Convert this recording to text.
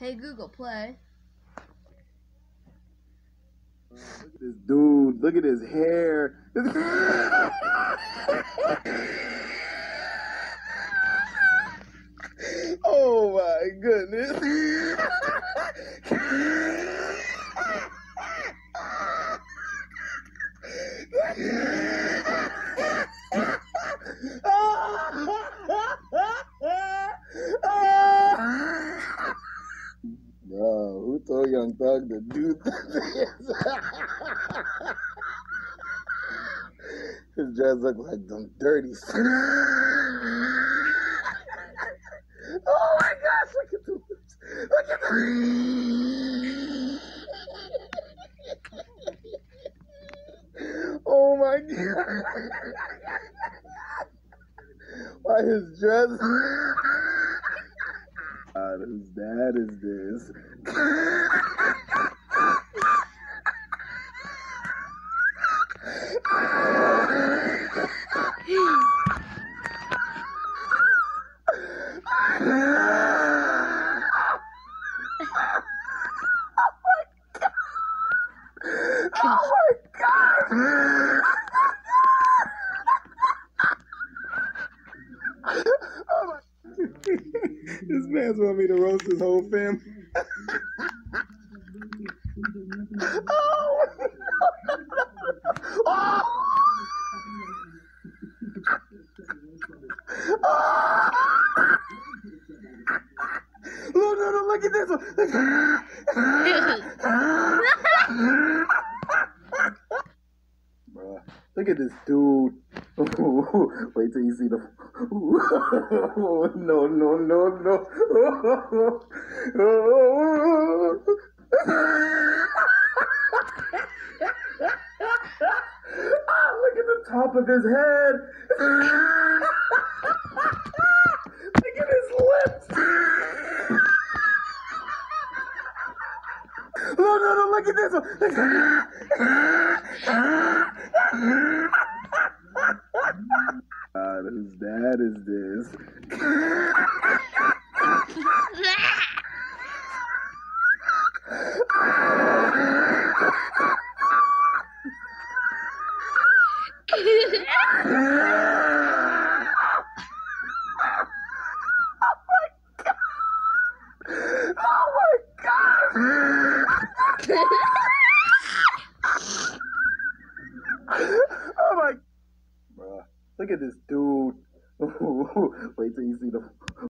Hey Google, play. Look at this dude. Look at his hair. oh my goodness. Young to do this? His dress look like them dirty. oh my gosh, look at the. Look at the. oh my god. Why his dress? God, whose dad is this? oh my god! oh this man's want me to roast his whole family. oh! oh! Look, no, no, look at this one. Bruh, look at this dude. Wait till you see the. No, no, no, no. Ah, look at the top of his head. look at his lips. No, no, no, look at this one. God, whose dad is this? Oh my oh god! oh my. Bruh, look at this dude. Wait till you see the.